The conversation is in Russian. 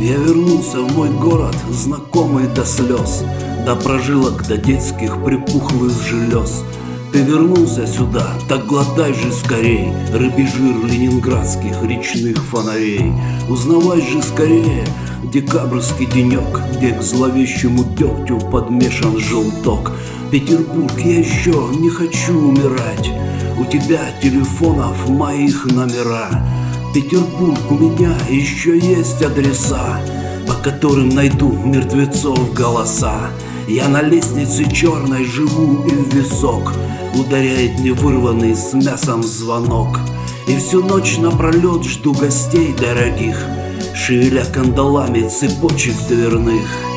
Я вернулся в мой город, знакомый до слез, До прожилок, до детских припухлых желез. Ты вернулся сюда, так глотай же скорей Рыбий жир ленинградских речных фонарей. Узнавай же скорее декабрьский денек Где к зловещему дегтю подмешан желток. Петербург, я еще не хочу умирать У тебя телефонов моих номера Петербург, у меня еще есть адреса По которым найду мертвецов голоса. Я на лестнице черной живу и в висок Ударяет мне вырванный с мясом звонок. И всю ночь напролет жду гостей дорогих Шевеля кандалами цепочек дверных